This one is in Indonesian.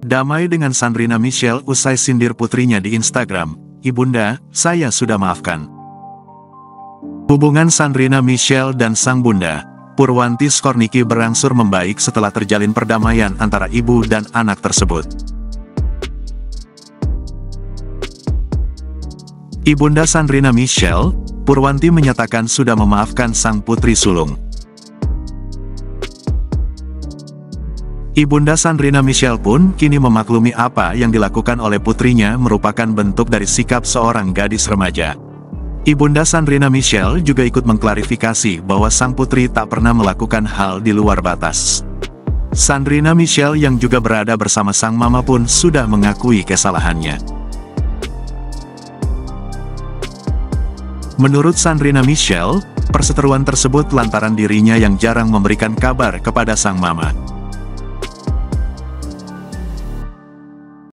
Damai dengan Sandrina Michelle usai sindir putrinya di Instagram, Ibunda, saya sudah maafkan. Hubungan Sandrina Michelle dan sang bunda, Purwanti Skorniki berangsur membaik setelah terjalin perdamaian antara ibu dan anak tersebut. Ibunda Sandrina Michelle, Purwanti menyatakan sudah memaafkan sang putri sulung. Ibunda Sandrina Michelle pun kini memaklumi apa yang dilakukan oleh putrinya merupakan bentuk dari sikap seorang gadis remaja. Ibunda Sandrina Michelle juga ikut mengklarifikasi bahwa sang putri tak pernah melakukan hal di luar batas. Sandrina Michelle yang juga berada bersama sang mama pun sudah mengakui kesalahannya. Menurut Sandrina Michelle, perseteruan tersebut lantaran dirinya yang jarang memberikan kabar kepada sang mama.